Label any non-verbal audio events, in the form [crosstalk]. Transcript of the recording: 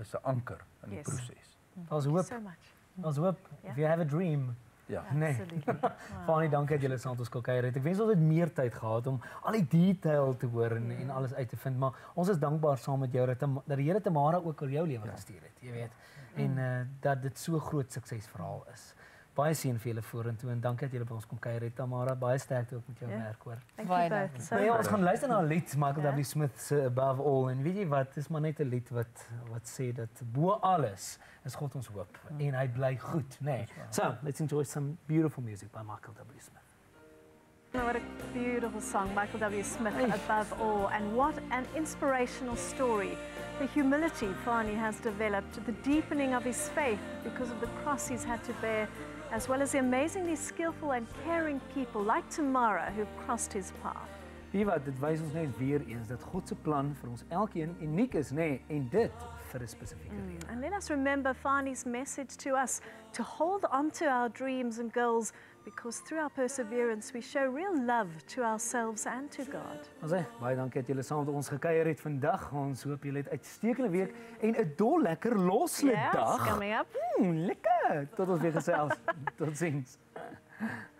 is 'n anker in die Yes. proses. Daar's hoop. So much. Daar's hoop. Ja. If you have a dream. Ja. Nee. [laughs] Fanie, dankie dat julle saam met ons kon kuier het. Ek wens ons het meer tyd gehad om al die detail te hoor en, en alles uit te vind, maar ons is dankbaar saam met jou dat dat die Here Tamara ook oor jou lewe gestuur het, jy weet. En uh, dat dit so groot suksesverhaal is. Baie seën vir julle vorentoe en dankie dat julle by ons kom kuier het. Tamara, baie sterkte ook met jou Ja. werk hoor. Baie dankie. so ja, ons gaan luister na 'n lied Michael Ja. W Smith se Above All en weet jy wat, dis maar net 'n lied wat wat sê dat bo alles is God ons hoop en hy bly goed, nê. Nee. So, let's enjoy some beautiful music by Michael W Smith. What a beautiful song, Michael W. Smith, above all. And what an inspirational story. The humility Fani has developed, the deepening of his faith because of the cross he's had to bear, as well as the amazingly skillful and caring people like Tamara who've crossed his path. Wie wat dit wys ons net weer eens dat God se plan vir ons elkeen uniek is, nê, nee, en dit vir 'n spesifieke rede. And let us remember Fani's message to us to hold on to our dreams and goals because through our perseverance we show real love to ourselves and to God. Ons sê baie dankie dat julle saam met ons gekuier het vandag. Ons hoop julle het 'n uitstekende week en 'n dol lekker loslede it's dag. coming up. Mm, lekker. Tot ons weer gesels. Totsiens. [laughs]